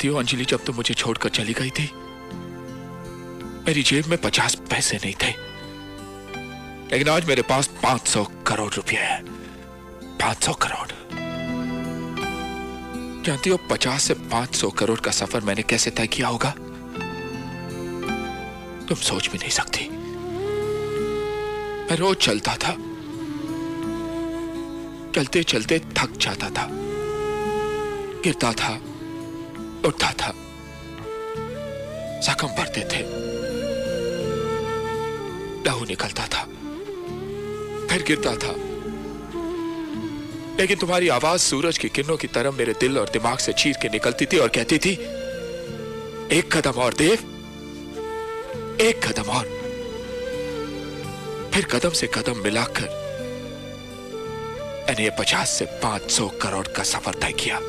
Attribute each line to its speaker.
Speaker 1: जानती हो, अंजलि, जब तुम मुझे छोड़कर चली गई थी? मेरी जेब में पचास पैसे नहीं थे। लेकिन आज मेरे पास पाँच सौ करोड़ रुपए है। पाँच सौ करोड़। जानती हो, पचास से पाँच सौ करोड़ का सफ़र मैंने कैसे तय किया होगा? तुम सोच भी नहीं सकती। मैं रोज चलता था। चलते चलते थक जाता था। गिरता था। उठता था। जख्म भरते थे। लहू निकलता था। फिर गिरता था। लेकिन तुम्हारी आवाज़ सूरज की किरणों की तरह मेरे दिल और दिमाग से चीर के निकलती थी और कहती थी, एक कदम और देव, एक कदम और। फिर कदम से कदम मिलाकर मैंने पचास से पाँच सौ करोड़ का सफ़र तय किया।